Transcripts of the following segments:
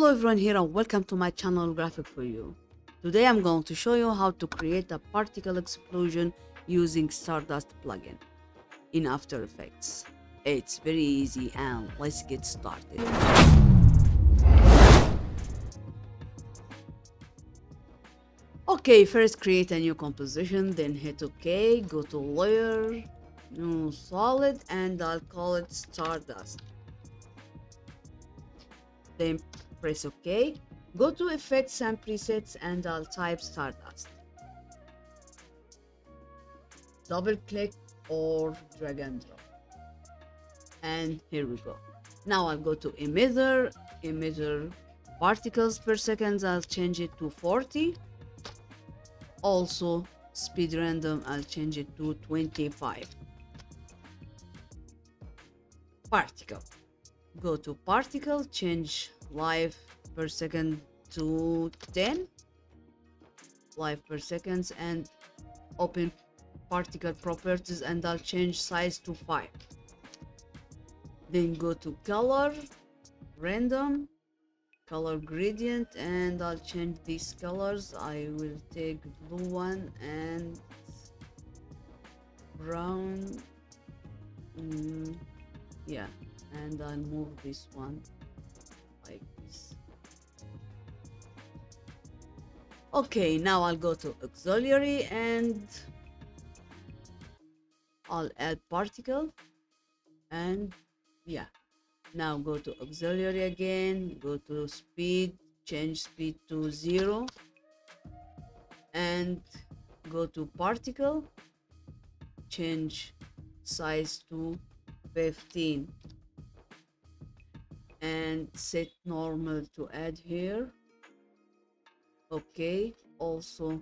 Hello everyone here and welcome to my channel Graphic 4U. Today I'm going to show you how to create a particle explosion using Stardust plugin in After Effects. It's very easy and let's get started. Okay, first create a new composition, then hit OK, go to layer, new solid and I'll call it Stardust. Then press OK. Go to effects and presets and I'll type Stardust. Double click or drag and drop. And here we go. Now I'll go to emitter, emitter particles per second, I'll change it to 40. Also speed random, I'll change it to 25. Particle. Go to particle, change life per second to 10 life per seconds and open particle properties and I'll change size to 5 then go to color random color gradient and I'll change these colors. I will take blue one and brown mm, yeah and I'll move this one okay now I'll go to auxiliary and I'll add particle and yeah. Now go to auxiliary again go to speed change speed to zero and go to particle change size to 15 and set normal to add here okay also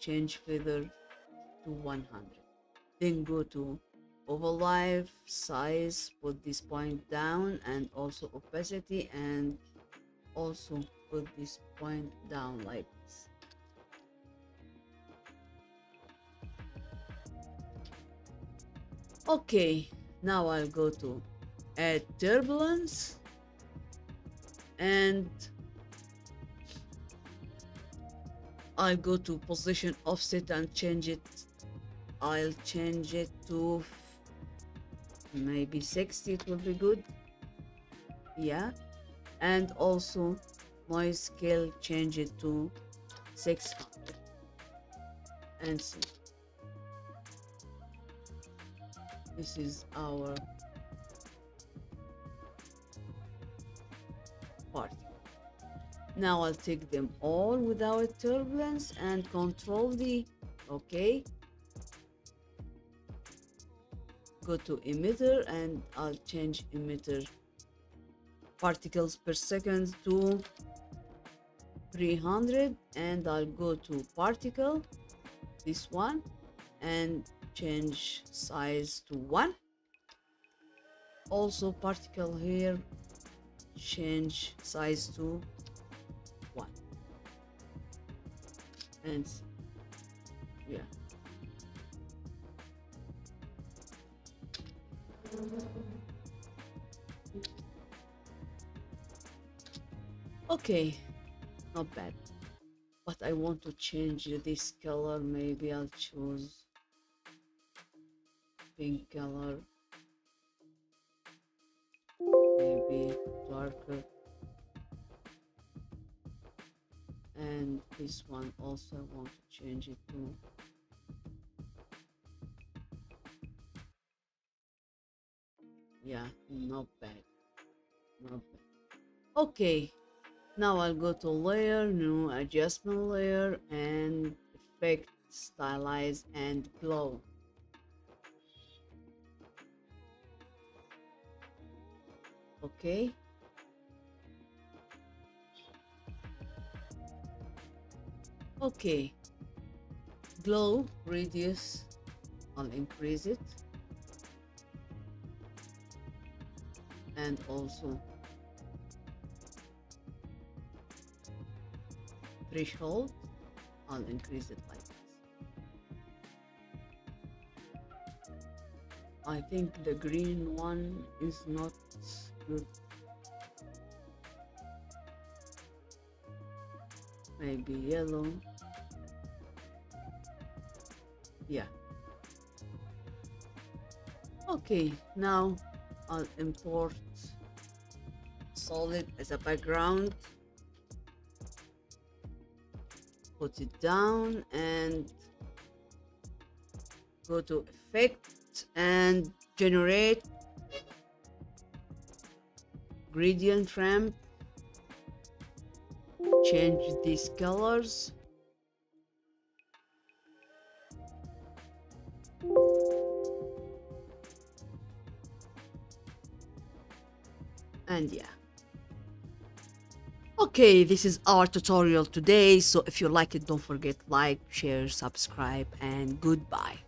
change feather to 100 then go to overlay size put this point down and also opacity and also put this point down like this. Okay now i'll go to add turbulence and I'll go to position offset and change it. I'll change it to maybe 60 it will be good. Yeah. And also my scale change it to 600 and see. This is our now I'll take them all without turbulence and control D okay? Go to emitter and I'll change emitter particles per second to 300 and I'll go to particle this one and change size to 1 also particle here change size to and yeah. Okay not bad. But I want to change this color. Maybe I'll choose pink color. Maybe darker and this one also want to change it to yeah not bad not bad. Okay now I'll go to layer new adjustment layer and effect stylize and glow. Okay okay glow radius I'll increase it. And also threshold I'll increase it like this. I think the green one is not good maybe yellow. Yeah. Okay now I'll import solid as a background. Put it down and go to effect and generate gradient ramp change these colors. And yeah. Okay this is our tutorial today. So if you like it don't forget like share subscribe and goodbye